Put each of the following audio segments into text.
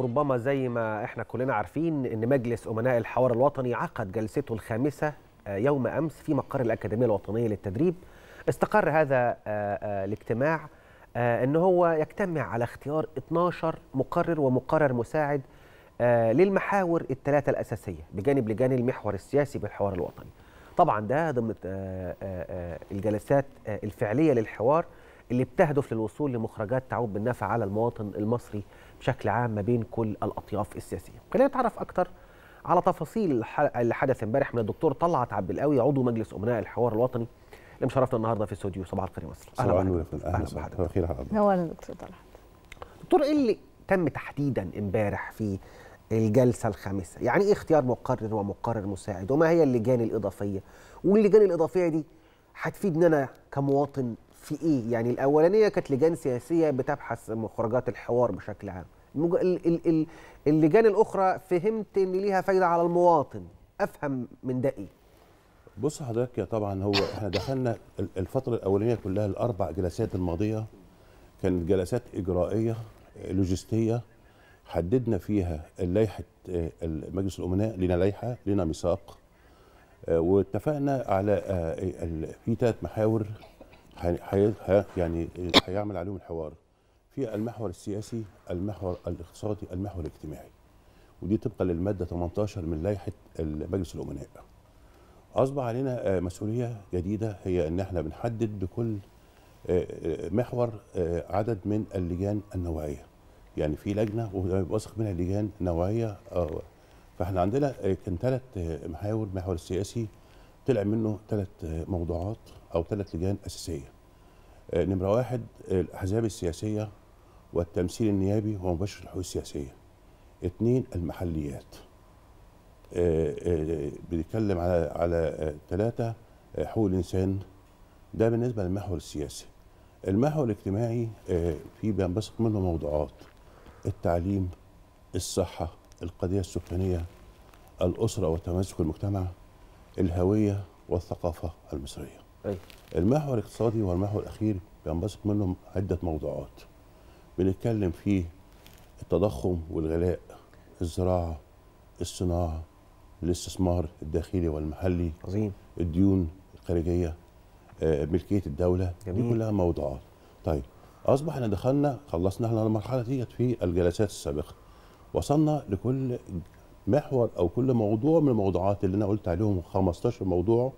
وربما زي ما إحنا كلنا عارفين إن مجلس أمناء الحوار الوطني عقد جلسته الخامسة آه، يوم أمس في مقر الأكاديمية الوطنية للتدريب. استقر هذا آه، آه، الاجتماع ان هو يجتمع على اختيار 12 مقرر ومقرر مساعد للمحاور الثلاثة الأساسية بجانب لجان المحور السياسي بالحوار الوطني. طبعا ده ضمن الجلسات الفعلية للحوار اللي بتهدف للوصول لمخرجات تعود بالنفع على المواطن المصري بشكل عام ما بين كل الأطياف السياسية. خلينا نتعرف أكتر على تفاصيل اللي حدث امبارح من الدكتور طلعت عبد القوي عضو مجلس امناء الحوار الوطني اللي مشرفنا النهارده في استوديو صباح الخير يا مصر. صباح بحضرتك. أهلا أهلا بحضرتك. حضرتك. نورنا دكتور طلعت دكتور إيه اللي تم تحديدا امبارح في الجلسة الخامسة؟ يعني إيه اختيار مقرر ومقرر مساعد؟ وما هي اللجان الإضافية؟ واللجان الإضافية دي هتفيدنا أنا كمواطن في إيه؟ يعني الأولانية كانت لجان سياسية بتبحث مخرجات الحوار بشكل عام. المج... ال... ال... ال... اللجان الأخرى فهمت إن ليها فايدة على المواطن، أفهم من ده إيه؟ بص حضرتك يا طبعا هو إحنا دخلنا ال- الفترة الأولانية كلها الأربع جلسات الماضية كانت جلسات إجرائية آه، لوجستية حددنا فيها لائحه مجلس الأمناء لنا لائحة لنا ميثاق آه، واتفقنا على آه، في ثلاث محاور حي- حي- يعني هيعمل عليهم الحوار. في المحور السياسي المحور الاقتصادي المحور الاجتماعي. ودي طبقا للمادة 18 من لائحة مجلس الأمناء. اصبح علينا آه، مسؤولية جديدة هي إن إحنا بنحدد لكل آه، آه، محور عدد من اللجان النوعية. يعني في لجنة وواثق منها لجان نوعية فإحنا عندنا كان ثلاث محاور المحور السياسي طلع منه ثلاث موضوعات أو ثلاث لجان أساسية. آه، نمرة واحد آه، الأحزاب السياسية والتمثيل النيابي ومباشر الحقوق السياسية. اثنين المحليات. آه، بنتكلم على على ثلاثة حقوق الإنسان. ده بالنسبة للمحور السياسي. المحور الاجتماعي في بينبثق منه موضوعات. التعليم الصحة القضية السكانية الأسرة وتماسك المجتمع الهوية والثقافة المصرية. أيوة. المحور الاقتصادي والمحور الأخير بينبثق منه عدة موضوعات. بنتكلم فيه التضخم والغلاء الزراعة الصناعة الاستثمار الداخلي والمحلي عظيم. الديون الخارجية آه، ملكية الدولة جميل. دي كلها موضوعات. طيب أصبح إحنا دخلنا خلصنا إحنا المرحلة ديت في الجلسات السابقة. وصلنا لكل محور أو كل موضوع من الموضوعات اللي أنا قلت عليهم 15 موضوع.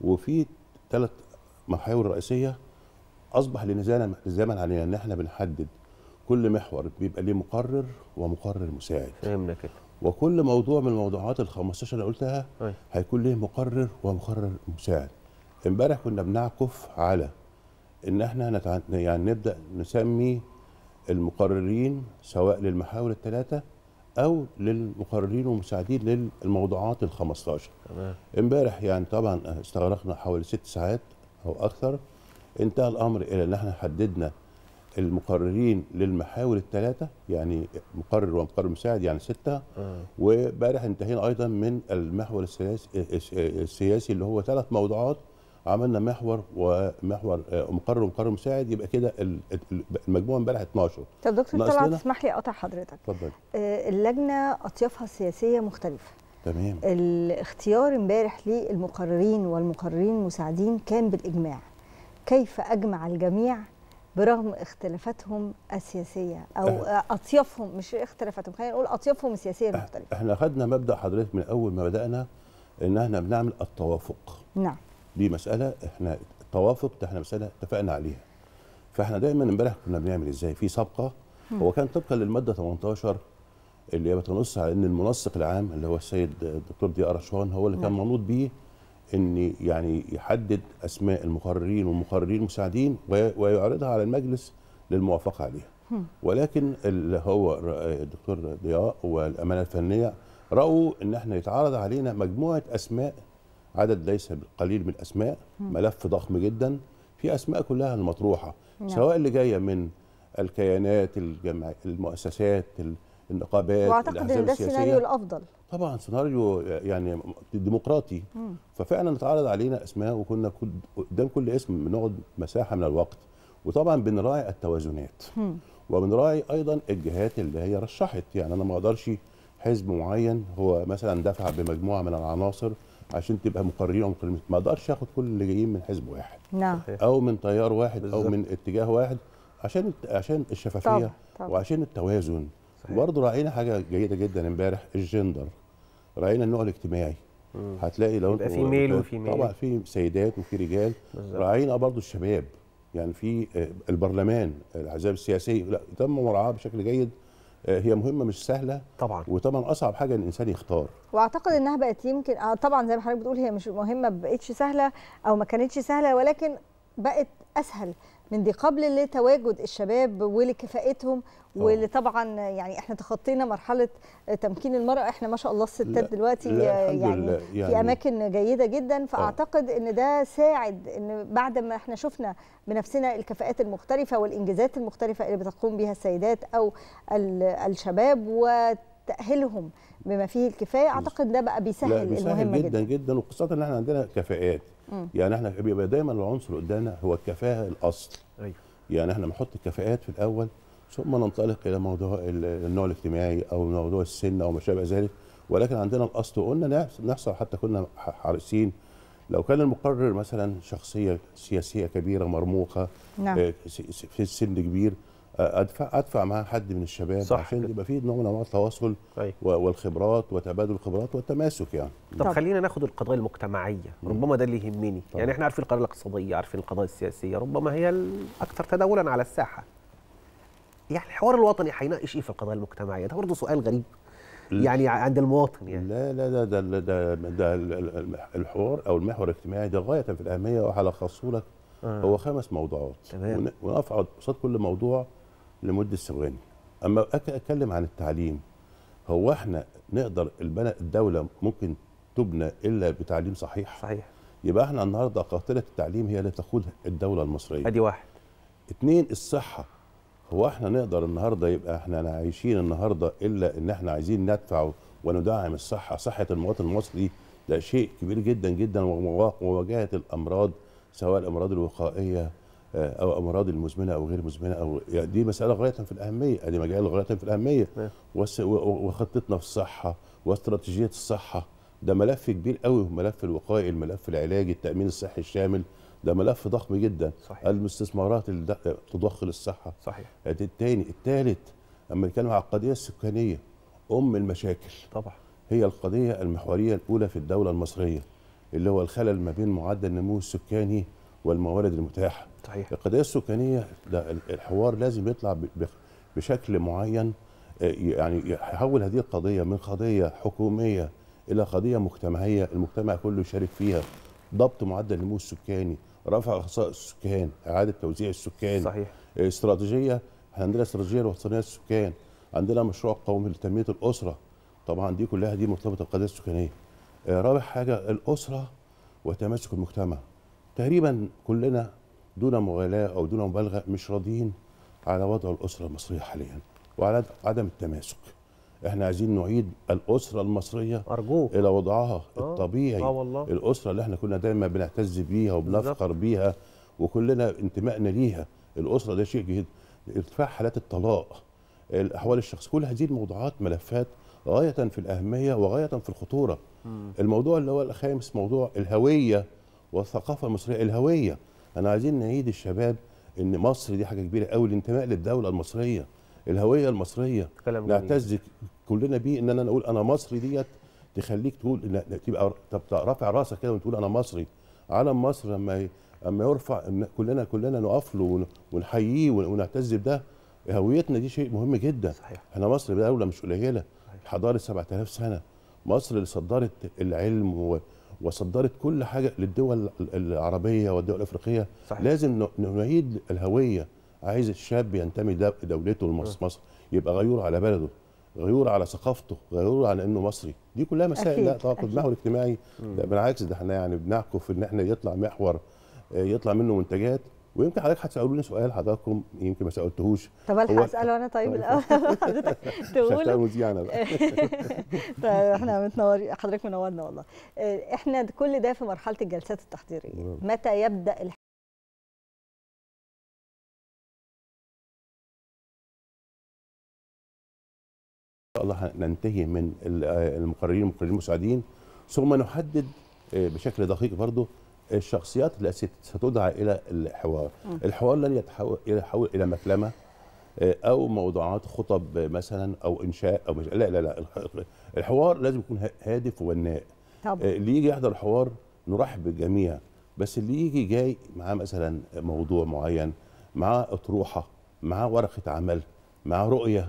وفي ثلاث محاور رئيسية أصبح لنزاما لزاما علينا إن إحنا بنحدد كل محور بيبقى ليه مقرر ومقرر مساعد. فهمنا كده. وكل موضوع من الموضوعات ال 15 اللي قلتها. هيكون ليه مقرر ومقرر مساعد. امبارح كنا بنعكف على إن إحنا نتع... يعني نبدأ نسمي المقررين سواء للمحاور الثلاثه أو للمقررين والمساعدين للموضوعات ال 15 تمام. امبارح يعني طبعا استغرقنا حوالي ست ساعات أو أكثر. انتهى الأمر إلى إن إحنا حددنا المقررين للمحاور الثلاثه يعني مقرر ومقرر مساعد يعني ستة. آه. وامبارح انتهينا أيضا من المحور السياسي السياسي اللي هو ثلاث موضوعات. عملنا محور ومحور آه، مقرر ومقرر مساعد يبقى كده ال- ال- المجموعة امبارح 12 طب دكتور طلعت لنا؟ اسمح لي أقطع حضرتك. اتفضل. آه، اللجنة أطيافها السياسيه مختلفة. تمام. الاختيار امبارح للمقررين والمقررين المساعدين كان بالإجماع. كيف أجمع الجميع برغم اختلافاتهم السياسية؟ أو آه، أطيافهم مش اختلافاتهم خلينا نقول أطيافهم السياسية المختلفة. إحنا اخذنا مبدأ حضرتك من أول ما بدأنا إن إحنا بنعمل التوافق. نعم. دي مساله إحنا التوافق ده إحنا مسألة اتفقنا عليها. فإحنا دايما إمبارح كنا بنعمل إزاي؟ في سابقه هو كان طبقا للمادة 18 اللي هي بتنص على إن المنسق العام اللي هو السيد الدكتور ضياء رشوان هو اللي كان. منوط بيه إن يعني يحدد أسماء المقررين والمقررين المساعدين ويعرضها على المجلس للموافقة عليها. ولكن اللي هو الدكتور ضياء والأمانة الفنية رأوا إن إحنا يتعرض علينا مجموعة أسماء عدد ليس بالقليل من الأسماء ملف ضخم جدا في أسماء كلها المطروحة نعم. سواء اللي جاية من الكيانات الجمع المؤسسات ال- النقابات وأعتقد إن ده السيناريو الأفضل. طبعا سيناريو يعني ديمقراطي. ففعلا اتعرض علينا أسماء وكنا كل- قدام كل اسم بنقعد مساحة من الوقت. وطبعا بنراعي التوازنات. وبنراعي أيضا الجهات اللي هي رشحت. يعني أنا ما أقدرش حزب معين هو مثلا دفع بمجموعة من العناصر عشان تبقى مقررين أو مقررين ما أقدرش اخد كل اللي جايين من حزب واحد. نعم. أو من تيار واحد بالظبط. أو من اتجاه واحد عشان عشان الشفافية طبعا طبعا. وعشان التوازن. برضه راعينا حاجة جيدة جدا امبارح الجندر. راعينا النوع الاجتماعي. مم. هتلاقي لو يبقى انتوا- في ميل وفي ميل. طبعا في سيدات وفي رجال. بالظبط. راعينا برضه الشباب. يعني في آه، البرلمان الأحزاب السياسية. لا تم مراعاة بشكل جيد. هي مهمة مش سهلة. طبعا. وطبعا أصعب حاجة إن الإنسان يختار. وأعتقد إنها بقت يمكن آه طبعا زي ما حضرتك بتقول هي مش مهمة ما بقتش سهلة أو ما كانتش سهلة ولكن بقت أسهل. من دي قبل لتواجد الشباب ولكفاءتهم واللي طبعا يعني إحنا تخطينا مرحلة تمكين المرأة. إحنا ما شاء الله الستات دلوقتي لا، يعني لله، في يعني- أماكن جيدة جدا. فأعتقد إن ده ساعد إن بعد ما إحنا شفنا بنفسنا الكفاءات المختلفة والإنجازات المختلفة اللي بتقوم بها السيدات أو ال- الشباب وتأهيلهم بما فيه الكفايه أعتقد ده بقى بيسهل بيسهل المهمة جدا جدا, جدا وخاصة إن إحنا عندنا كفاءات. يعني إحنا بيبقى دايما العنصر قدامنا هو الكفاءة الأصل. أيوه. يعني إحنا بنحط الكفاءات في الأول ثم ننطلق إلى موضوع ال- النوع الاجتماعي أو موضوع السن أو ما شابه ذلك. ولكن عندنا الأصل وقلنا نحصل حتى كنا حريصين. لو كان المقرر مثلا شخصية سياسية كبيرة مرموقة نعم. آه، في السن كبير ادفع أدفع معاه حد من الشباب صح. عشان. يبقى في نوع من أنواع التواصل و- والخبرات وتبادل الخبرات والتماسك يعني. طب طب. خلينا ناخد القضايا المجتمعية. ربما ده اللي يهمني. طبعا. يعني إحنا عارفين القضايا الاقتصادية عارفين القضايا السياسية. ربما هي الاكثر تداولا على الساحة. يعني الحوار الوطني هيناقش إيه في القضايا المجتمعية؟ ده برضه سؤال غريب. يعني عند المواطن يعني. لا لا لا ده ده ده, ده ال- ال- الحوار أو المحور الاجتماعي ده غاية في الأهمية وهلخصه لك آه. هو خمس موضوعات. تمام. ون- ونقعد قصاد كل موضوع لمدة ثواني أما أتكلم عن التعليم. هو إحنا نقدر البناء الدولة ممكن تبنى إلا بتعليم صحيح؟ صحيح. يبقى إحنا النهارده قاطره التعليم هي اللي تقودها الدولة المصرية. أدي واحد. اتنين الصحة. هو إحنا نقدر النهارده يبقى إحنا عايشين النهارده إلا إن إحنا عايزين ندفع وندعم الصحة. صحة المواطن المصري ده شيء كبير جدا جدا وموا- ومواجهة الأمراض سواء الأمراض الوقائية آه، أو أمراض المزمنة أو غير مزمنة أو يعني دي مسألة غاية في الأهمية أدي مجال غاية في الأهمية. نعم. وخطتنا في الصحة واستراتيجية الصحة. ده ملف كبير قوي ملف الوقائي الملف العلاجي التأمين الصحي الشامل. ده ملف ضخم جدا. صحيح. المستثمرات اللي تضخ للصحة. صحيح. الثاني الثالث أما نتكلم على القضية السكانية أم المشاكل. طبعا. هي القضية المحورية الأولى في الدولة المصرية اللي هو الخلل ما بين معدل النمو السكاني والموارد المتاحة. صحيح. القضية السكانية الحوار لازم يطلع بشكل معين آه، يعني يحول هذه القضية من قضية حكومية إلى قضية مجتمعية المجتمع كله يشارك فيها. ضبط معدل النمو السكاني رفع خصائص السكان إعادة توزيع السكان. صحيح. استراتيجية عندنا استراتيجية الوطنيه للسكان عندنا مشروع قومي لتنمية الأسرة. طبعا دي كلها دي مرتبطة بالقضية السكانية. آه، رابع حاجة الأسرة وتماسك المجتمع. تقريبا كلنا دون مغالاة أو دون مبالغة مش راضيين على وضع الأسرة المصرية حاليا وعلى عدم التماسك. إحنا عايزين نعيد الأسرة المصرية أرجوك. إلى وضعها آه، الطبيعي. آه والله. الأسرة اللي إحنا كنا دايما بنعتز بيها وبنفخر بيها وكلنا انتمائنا ليها. الأسرة ده شيء جيد ارتفاع حالات الطلاق الأحوال الشخصية كل هذه الموضوعات ملفات غاية في الأهمية وغاية في الخطورة. مم. الموضوع اللي هو الخامس موضوع الهوية والثقافة المصرية. الهوية أنا عايزين نعيد الشباب ان مصر دي حاجة كبيره قوي الانتماء للدوله المصريه الهويه المصريه. نعتز كلنا بيه ان أنا نقول أنا مصري ديت تخليك تقول تبقى رافع راسك كده وتقول أنا مصري. علم مصر لما اما يرفع كلنا كلنا نقف له ون- ونحييه ون- ونعتز بده هويتنا دي شيء مهم جدا. صحيح. إحنا مصر دولة مش قليلة. حضارة 7000 سنة. مصر اللي صدرت العلم وصدرت كل حاجة للدول ال- العربية والدول الأفريقية. صحيح. لازم نعيد الهوية. عايز الشاب ينتمي دو- دولته لمصر. مصر. يبقى غيور على بلده غيور على ثقافته غيور على إنه مصري. دي كلها مسائل لا تاخد أكيد. محور اجتماعي لا بالعكس ده إحنا يعني بنعكف إن إحنا يطلع محور آه، يطلع منه منتجات. ويمكن حضرتك هتسالوني سؤال حضراتكم يمكن ما سألتهوش. طب الحق اساله أنا طيب. الأول. حضرتك تقول؟ أنا بقى. طيب إحنا متنورين حضرتك منورنا والله. آه، إحنا كل ده في مرحلة الجلسات التحضيرية. نعم. متى يبدأ شاء الله ننتهي من آه، المقررين والمقررين المساعدين. ثم نحدد آه، بشكل دقيق برضه الشخصيات التي ست- ستدعى إلى الحوار. الحوار لن يتحول يتحول إلى مكلمة آه، أو موضوعات خطب مثلا أو إنشاء أو مش لا لا لا الح- الحوار لازم يكون هادف وبناء آه، اللي يجي يحضر الحوار نرحب بالجميع بس اللي يجي جاي معاه مثلا موضوع معين معاه أطروحة معاه ورقة عمل معاه رؤية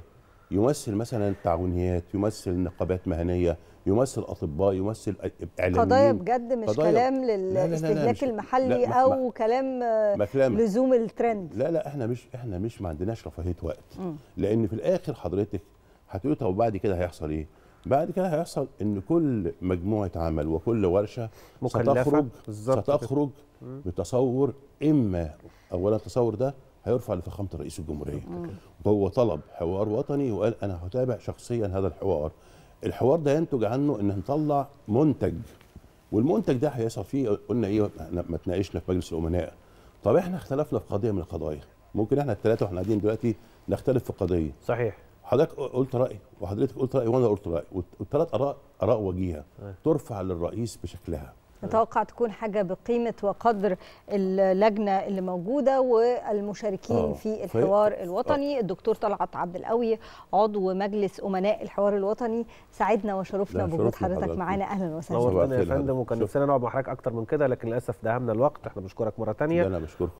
يمثل مثلا تعاونيات يمثل نقابات مهنية يمثل أطباء يمثل إعلاميين. قضايا بجد مش قضايا- كلام لا، لا، لا، للاستهلاك المحلي لا، ما- أو كلام آه، مكلمه لزوم الترند. لا لا إحنا مش إحنا مش ما عندناش رفاهية وقت. لأن في الآخر حضرتك هتقولي طب وبعد كده هيحصل إيه؟ بعد كده هيحصل إن كل مجموعة عمل وكل ورشة مكلفة. ستخرج كده. ستخرج بتصور إما اولا التصور ده هيرفع لفخامة رئيس الجمهورية. وهو طلب حوار وطني وقال أنا هتابع شخصيا هذا الحوار. الحوار ده ينتج عنه إن نطلع منتج والمنتج ده هيحصل فيه قلنا إيه ما تناقشنا في مجلس الأمناء. طب إحنا اختلفنا في قضية من القضايا. ممكن إحنا الثلاثه وإحنا قاعدين دلوقتي نختلف في قضيه صحيح. حضرتك قلت رأي وحضرتك قلت رأي وأنا قلت رأي والثلاث آراء آراء وجيهة ترفع للرئيس بشكلها. نتوقع تكون حاجة بقيمة وقدر اللجنة اللي موجودة والمشاركين آه. في الحوار الوطني الدكتور طلعت عبد القوي عضو مجلس أمناء الحوار الوطني سعدنا وشرفنا بوجود حضرتك. معانا أهلا وسهلا يا فندم. وكان. نفسنا نقعد مع حضرتك أكتر من كده لكن للأسف دهمنا الوقت إحنا بنشكرك مرة ده ثانية أنا بشكركم